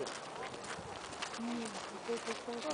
うん、ここここ。